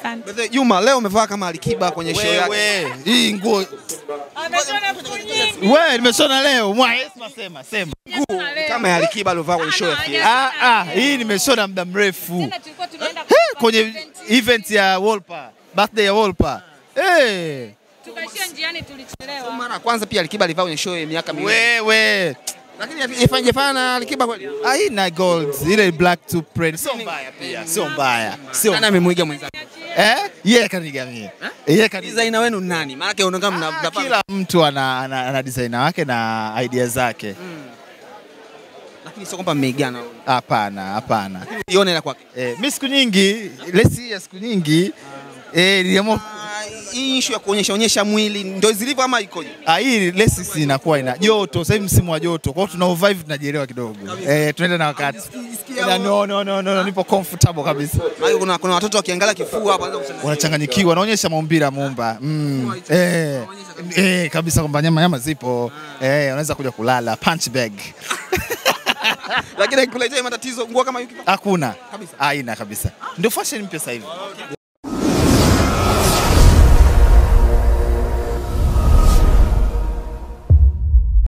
Asante. Juma, leo umevaa kama Alikiba kwenye show yake. Hii nguo nguo wewe nimeshona leo. Mwa Esma sema sema. Kama ya Alikiba aliovaa kwenye show yake. Ah ah, hii nimeshona muda mrefu. Tena tulikuwa tunaenda kwenye event. ya Wolper, birthday ya Wolper. Eh, Tukaishia njiani tulichelewa. Mara kwanza pia Alikiba alivaa kwenye show ya miaka miwili. wewe. Lakini ifanye na Alikiba kweli. Ah, hii na gold, ile black to print. Sio mbaya pia, sio mbaya. Sio. Nani amemwiga mwenzake? Eh? Yeye kanigamia. Yeye kanigamia. Designer wenu nani? Maana yake unaona mna Ah. Kila mtu ana, ana, ana designer wake na idea zake. Lakini sio kwamba mmeigana. Hapana, hapana. Ione la kwake. Eh, mimi siku nyingi, lesi ya siku nyingi eh, niliamua Ah, Hii issue ya kuonyesha onyesha mwili ndio zilivyo ama ikoje? Ah, hii lesi si inakuwa ina joto. Sasa hivi msimu wa joto, kwa hiyo tuna vibe tunajielewa kidogo. Eh, tunaenda na wakati. Na no, no, no, no, nipo comfortable kabisa. Hayo kuna kuna watoto wakiangalia kifua hapa. Wanachanganyikiwa, naonyesha maumbile mumba Muumba. Mm. Eh, eh, kabisa kwamba nyama nyama zipo. Eh, unaweza kuja kulala punch bag. Lakini kuletea matatizo nguo kama hiyo Hakuna. Kabisa. Haina kabisa. Ndio fashion mpya sasa hivi.